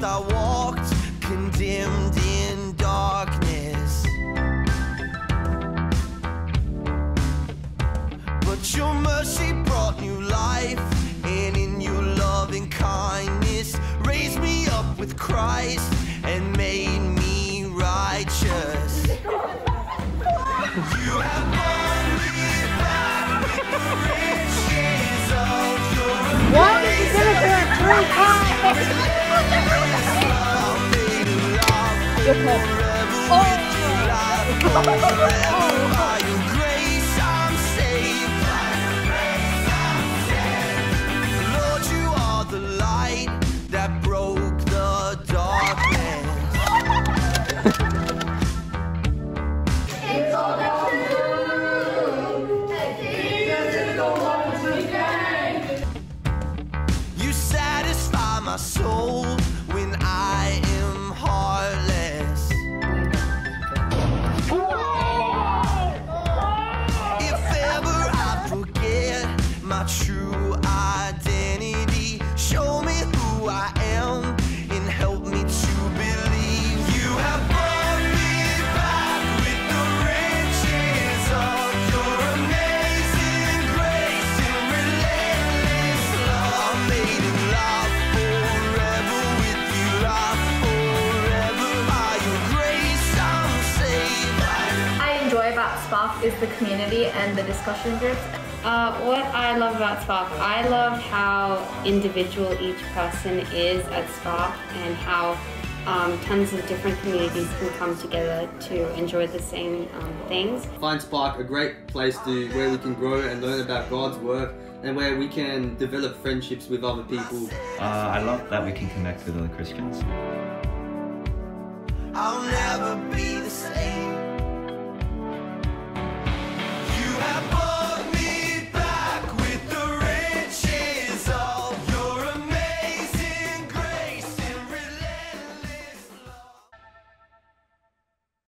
path I walked, condemned in darkness. But your mercy brought new life, and in your loving kindness, raised me up with Christ. You satisfy my soul true identity, show me who I am and help me to believe you have brought me back with the riches of your amazing grace and relentless love. Made in love forever with you, love forever by your grace I'm saved. I enjoy about Spark is the community and the discussion groups. Uh, what I love about Spark, I love how individual each person is at Spark and how um, tons of different communities can come together to enjoy the same um, things. Find Spark a great place to where we can grow and learn about God's work and where we can develop friendships with other people. Uh, I love that we can connect with other Christians. I'll never be the same.